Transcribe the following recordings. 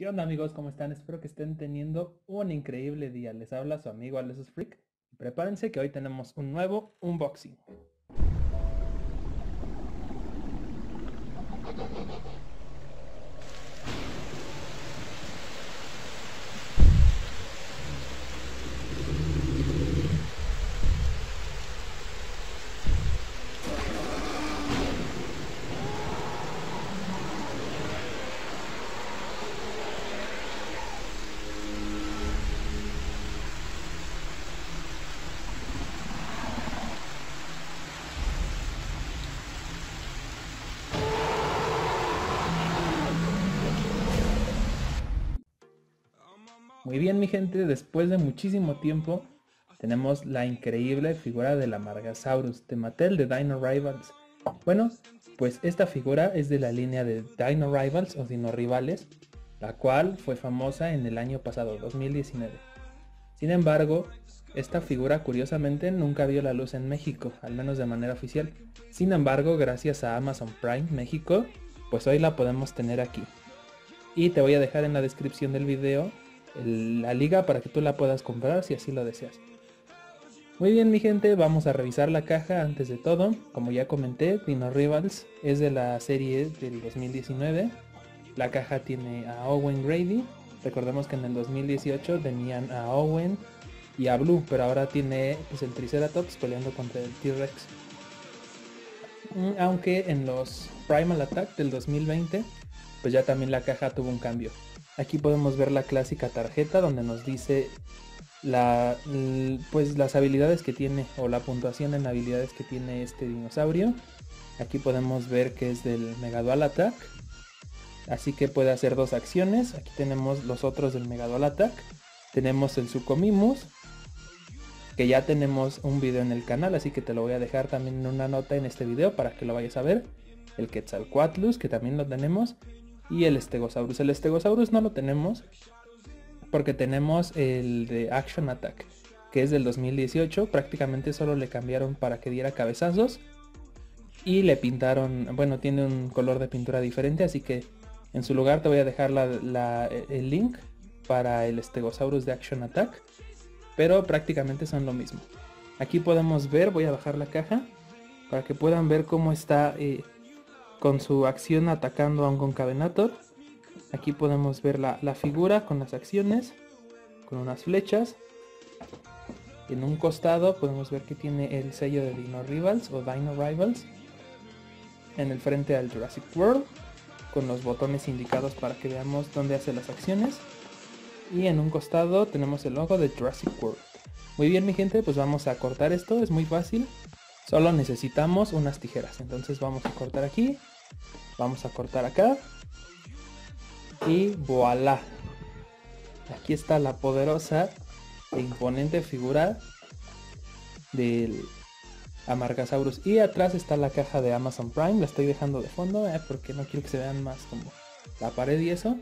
¿Qué onda amigos? ¿Cómo están? Espero que estén teniendo un increíble día. Les habla su amigo Alesus Freak. Prepárense que hoy tenemos un nuevo unboxing. Muy bien mi gente, después de muchísimo tiempo tenemos la increíble figura de la Margasaurus de Mattel de Dino Rivals. Bueno, pues esta figura es de la línea de Dino Rivals o Dino Rivales, la cual fue famosa en el año pasado, 2019. Sin embargo, esta figura curiosamente nunca vio la luz en México, al menos de manera oficial. Sin embargo, gracias a Amazon Prime México, pues hoy la podemos tener aquí. Y te voy a dejar en la descripción del video la liga para que tú la puedas comprar si así lo deseas. Muy bien mi gente, vamos a revisar la caja antes de todo. Como ya comenté, Dino Rivals es de la serie del 2019. La caja tiene a Owen Grady. Recordemos que en el 2018 tenían a Owen y a Blue, pero ahora tiene pues, el Triceratops peleando contra el T-Rex. Mm, aunque en los Primal Attack del 2020, pues ya también la caja tuvo un cambio. Aquí podemos ver la clásica tarjeta donde nos dice pues las habilidades que tiene o la puntuación en habilidades que tiene este dinosaurio. Aquí podemos ver que es del Megadual Attack. Así que puede hacer dos acciones. Aquí tenemos los otros del Megadual Attack. Tenemos el Sucomimus. Que ya tenemos un video en el canal. Así que te lo voy a dejar también en una nota en este video para que lo vayas a ver. El Quetzalcoatlus que también lo tenemos y el Stegosaurus. El Stegosaurus no lo tenemos porque tenemos el de Action Attack, que es del 2018. Prácticamente solo le cambiaron para que diera cabezazos y le pintaron, bueno, tiene un color de pintura diferente, así que en su lugar te voy a dejar el link para el Stegosaurus de Action Attack, pero prácticamente son lo mismo. Aquí podemos ver, voy a bajar la caja para que puedan ver cómo está eh, con su acción atacando a un concavenator. Aquí podemos ver la, figura con las acciones, con unas flechas. En un costado podemos ver que tiene el sello de Dino Rivals o Dino Rivals. En el frente al Jurassic World, con los botones indicados para que veamos dónde hace las acciones. Y en un costado tenemos el logo de Jurassic World. Muy bien mi gente, pues vamos a cortar esto, es muy fácil. Solo necesitamos unas tijeras. Entonces vamos a cortar aquí. Vamos a cortar acá. Y voilà. Aquí está la poderosa e imponente figura del Amargasaurus. Y atrás está la caja de Amazon Prime. La estoy dejando de fondo eh, porque no quiero que se vean más como la pared y eso.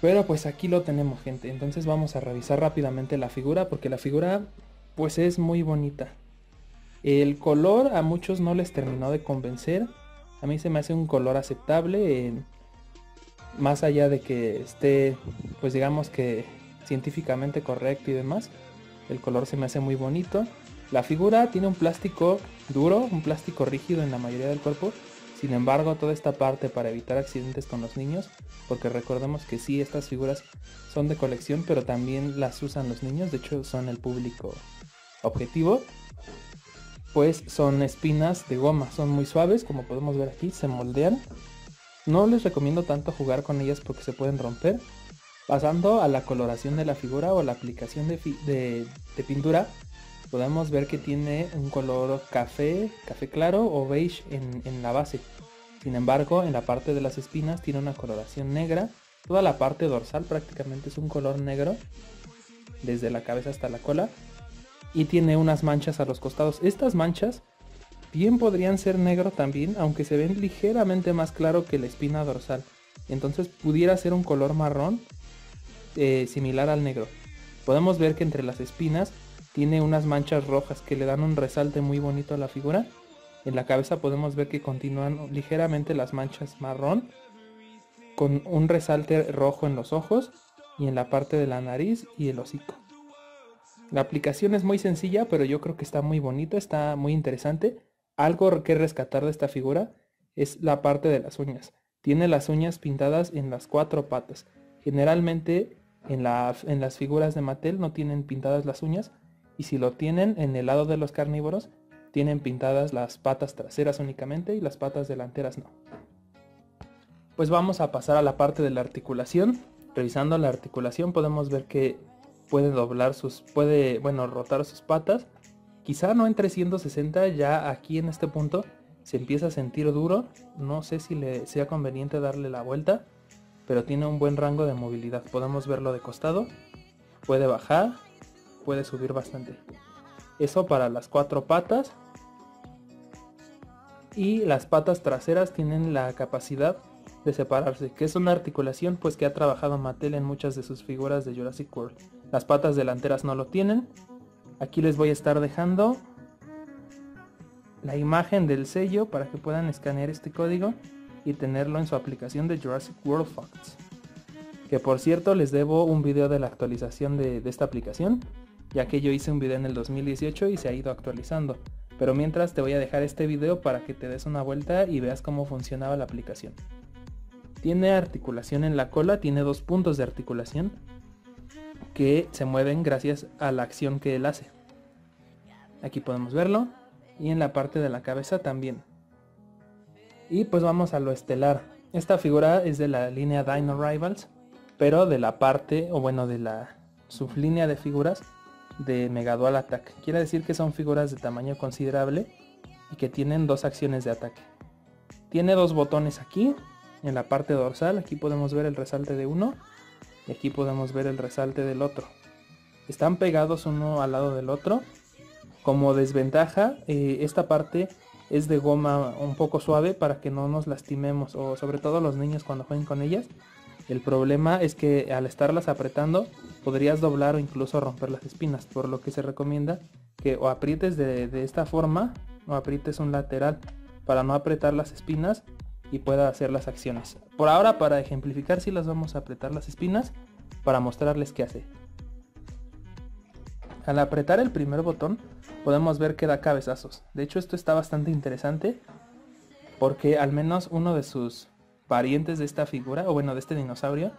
Pero pues aquí lo tenemos gente. Entonces vamos a revisar rápidamente la figura porque la figura pues es muy bonita. El color a muchos no les terminó de convencer. A mí se me hace un color aceptable. más allá de que esté, pues digamos que científicamente correcto y demás. El color se me hace muy bonito. La figura tiene un plástico duro, un plástico rígido en la mayoría del cuerpo. Sin embargo, toda esta parte para evitar accidentes con los niños, porque recordemos que sí, estas figuras son de colección, pero también las usan los niños, de hecho son el público objetivo pues son espinas de goma, son muy suaves, como podemos ver aquí, se moldean. No les recomiendo tanto jugar con ellas porque se pueden romper. Pasando a la coloración de la figura o la aplicación de, pintura, podemos ver que tiene un color café, café claro o beige en, la base. Sin embargo, en la parte de las espinas tiene una coloración negra. Toda la parte dorsal prácticamente es un color negro, desde la cabeza hasta la cola y tiene unas manchas a los costados. Estas manchas bien podrían ser negro también, aunque se ven ligeramente más claro que la espina dorsal. Entonces pudiera ser un color marrón eh, similar al negro. Podemos ver que entre las espinas tiene unas manchas rojas que le dan un resalte muy bonito a la figura. En la cabeza podemos ver que continúan ligeramente las manchas marrón. con un resalte rojo en los ojos y en la parte de la nariz y el hocico. La aplicación es muy sencilla, pero yo creo que está muy bonita, está muy interesante. Algo que rescatar de esta figura es la parte de las uñas. Tiene las uñas pintadas en las cuatro patas. Generalmente en, las figuras de Mattel no tienen pintadas las uñas y si lo tienen en el lado de los carnívoros tienen pintadas las patas traseras únicamente y las patas delanteras no. Pues vamos a pasar a la parte de la articulación. Revisando la articulación podemos ver que puede doblar sus, puede, bueno, rotar sus patas. Quizá no en 360, ya aquí en este punto se empieza a sentir duro. No sé si le sea conveniente darle la vuelta, pero tiene un buen rango de movilidad. Podemos verlo de costado. Puede bajar, puede subir bastante. Eso para las cuatro patas. Y las patas traseras tienen la capacidad de separarse, que es una articulación pues que ha trabajado Mattel en muchas de sus figuras de Jurassic World. Las patas delanteras no lo tienen. Aquí les voy a estar dejando la imagen del sello para que puedan escanear este código y tenerlo en su aplicación de Jurassic World Facts. Que por cierto les debo un video de la actualización de, esta aplicación, ya que yo hice un video en el 2018 y se ha ido actualizando. Pero mientras te voy a dejar este video para que te des una vuelta y veas cómo funcionaba la aplicación. Tiene articulación en la cola, tiene dos puntos de articulación que se mueven gracias a la acción que él hace. Aquí podemos verlo y en la parte de la cabeza también. Y pues vamos a lo estelar. Esta figura es de la línea Dino Rivals, pero de la parte, o bueno, de la sublínea de figuras de Megadual Attack. Quiere decir que son figuras de tamaño considerable y que tienen dos acciones de ataque. Tiene dos botones aquí, en la parte dorsal, aquí podemos ver el resalte de uno y aquí podemos ver el resalte del otro. Están pegados uno al lado del otro como desventaja, eh, esta parte es de goma un poco suave para que no nos lastimemos o sobre todo los niños cuando jueguen con ellas. El problema es que al estarlas apretando podrías doblar o incluso romper las espinas, por lo que se recomienda que o aprietes de, de esta forma o aprietes un lateral para no apretar las espinas y pueda hacer las acciones. Por ahora para ejemplificar si las vamos a apretar las espinas para mostrarles qué hace. Al apretar el primer botón podemos ver que da cabezazos. De hecho esto está bastante interesante porque al menos uno de sus parientes de esta figura, o bueno de este dinosaurio,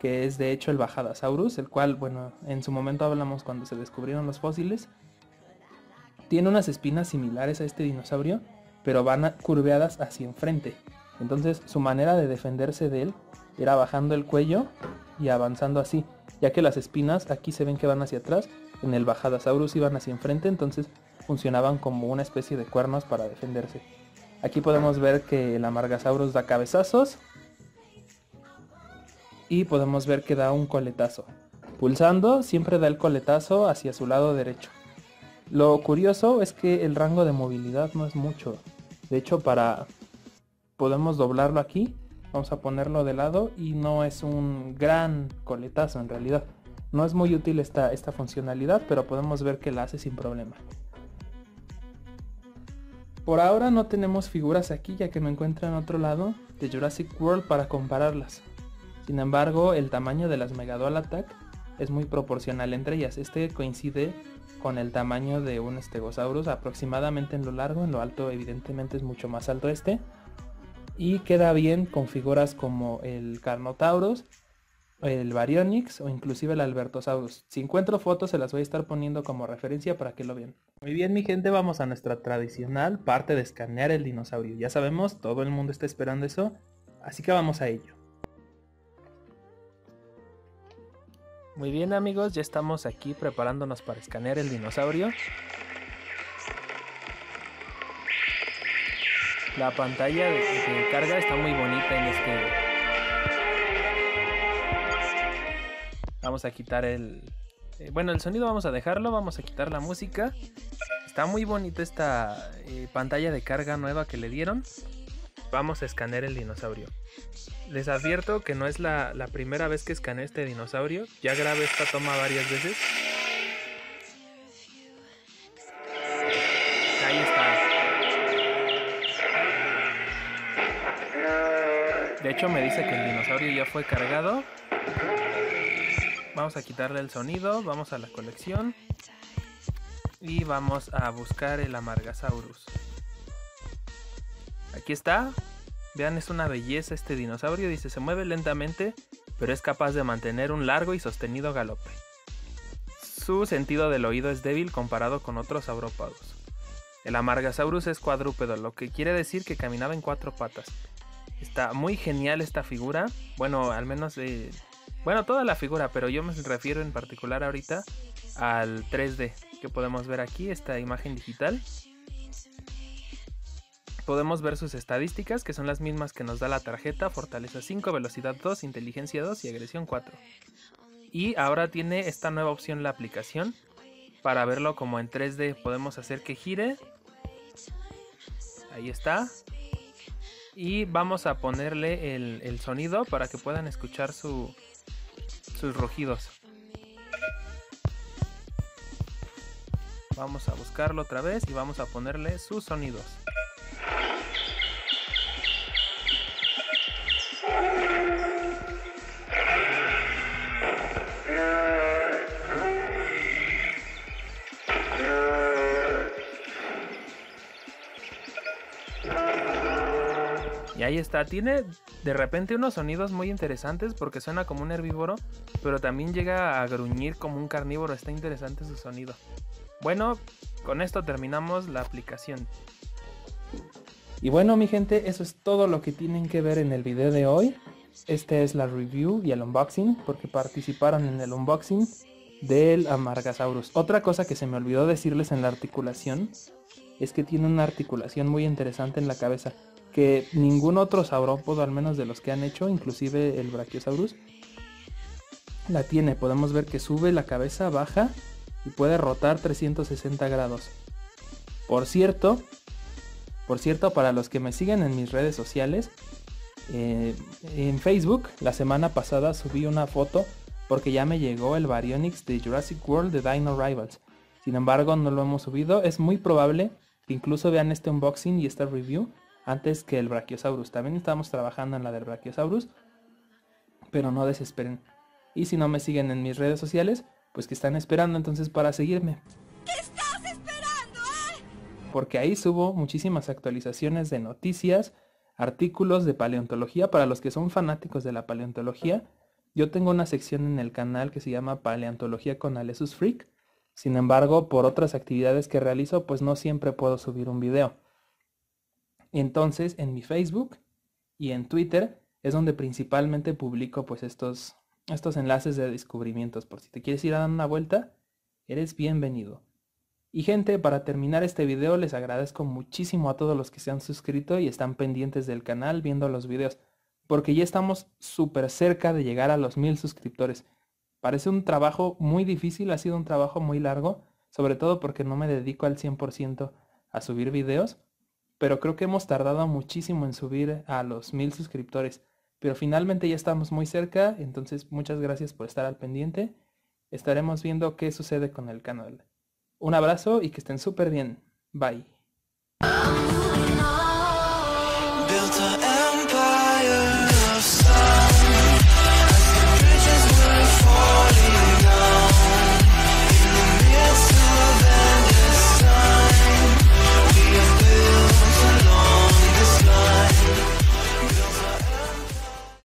que es de hecho el Bajadasaurus, el cual bueno en su momento hablamos cuando se descubrieron los fósiles, tiene unas espinas similares a este dinosaurio, pero van curveadas hacia enfrente. Entonces su manera de defenderse de él era bajando el cuello y avanzando así, ya que las espinas aquí se ven que van hacia atrás en el Bajadasaurus iban hacia enfrente, entonces funcionaban como una especie de cuernos para defenderse. Aquí podemos ver que el Amargasaurus da cabezazos y podemos ver que da un coletazo. Pulsando siempre da el coletazo hacia su lado derecho. Lo curioso es que el rango de movilidad no es mucho. De hecho para podemos doblarlo aquí, vamos a ponerlo de lado y no es un gran coletazo en realidad. No es muy útil esta, esta funcionalidad, pero podemos ver que la hace sin problema. Por ahora no tenemos figuras aquí ya que me encuentro en otro lado de Jurassic World para compararlas. Sin embargo, el tamaño de las Megadual Attack es muy proporcional entre ellas. Este coincide con el tamaño de un Stegosaurus aproximadamente en lo largo, en lo alto evidentemente es mucho más alto este. Y queda bien con figuras como el Carnotaurus el Baryonyx o inclusive el Albertosaurus. Si encuentro fotos se las voy a estar poniendo como referencia para que lo vean. Muy bien mi gente, vamos a nuestra tradicional parte de escanear el dinosaurio. Ya sabemos, todo el mundo está esperando eso, así que vamos a ello. Muy bien amigos, ya estamos aquí preparándonos para escanear el dinosaurio. La pantalla de, carga está muy bonita en este Vamos a quitar el... Eh, bueno, el sonido vamos a dejarlo, vamos a quitar la música. Está muy bonita esta eh, pantalla de carga nueva que le dieron. Vamos a escanear el dinosaurio. Les advierto que no es la, la primera vez que escaneo este dinosaurio. Ya grabé esta toma varias veces. Hecho me dice que el dinosaurio ya fue cargado. Vamos a quitarle el sonido, vamos a la colección. Y vamos a buscar el Amargasaurus. Aquí está. Vean, es una belleza este dinosaurio. Dice, se mueve lentamente, pero es capaz de mantener un largo y sostenido galope. Su sentido del oído es débil comparado con otros saurópodos. El Amargasaurus es cuadrúpedo, lo que quiere decir que caminaba en cuatro patas. Está muy genial esta figura. Bueno, al menos. Bueno, toda la figura, pero yo me refiero en particular ahorita al 3D que podemos ver aquí, esta imagen digital. Podemos ver sus estadísticas, que son las mismas que nos da la tarjeta, fortaleza 5, velocidad 2, inteligencia 2 y agresión 4. Y ahora tiene esta nueva opción la aplicación, para verlo como en 3D podemos hacer que gire. Ahí está, y vamos a ponerle el, sonido para que puedan escuchar sus rugidos. Vamos a buscarlo otra vez y vamos a ponerle sus sonidos. Y ahí está, tiene de repente unos sonidos muy interesantes porque suena como un herbívoro, pero también llega a gruñir como un carnívoro, está interesante su sonido. Bueno, con esto terminamos la aplicación. Y bueno mi gente, eso es todo lo que tienen que ver en el video de hoy. Esta es la review y el unboxing porque participaron en el unboxing del Amargasaurus. Otra cosa que se me olvidó decirles en la articulación es que tiene una articulación muy interesante en la cabeza que ningún otro saurópodo, al menos de los que han hecho, inclusive el Brachiosaurus, la tiene. Podemos ver que sube la cabeza, baja y puede rotar 360 grados. Por cierto, por cierto, para los que me siguen en mis redes sociales, eh, en Facebook la semana pasada subí una foto porque ya me llegó el Baryonyx de Jurassic World de Dino Rivals. Sin embargo, no lo hemos subido. Es muy probable que incluso vean este unboxing y esta review antes que el Brachiosaurus. También estamos trabajando en la del Brachiosaurus, pero no desesperen. Y si no me siguen en mis redes sociales, pues que están esperando entonces para seguirme. ¿Qué estás esperando? Eh? Porque ahí subo muchísimas actualizaciones de noticias, artículos de paleontología para los que son fanáticos de la paleontología. Yo tengo una sección en el canal que se llama Paleontología con Alesus Freak. Sin embargo, por otras actividades que realizo, pues no siempre puedo subir un video. Entonces, en mi Facebook y en Twitter es donde principalmente publico pues estos, estos enlaces de descubrimientos. Por si te quieres ir a dar una vuelta, eres bienvenido. Y gente, para terminar este video les agradezco muchísimo a todos los que se han suscrito y están pendientes del canal viendo los videos, porque ya estamos súper cerca de llegar a los mil suscriptores. Parece un trabajo muy difícil, ha sido un trabajo muy largo, sobre todo porque no me dedico al 100% a subir videos, pero creo que hemos tardado muchísimo en subir a los mil suscriptores. Pero finalmente ya estamos muy cerca, entonces muchas gracias por estar al pendiente. Estaremos viendo qué sucede con el canal. Un abrazo y que estén súper bien. Bye.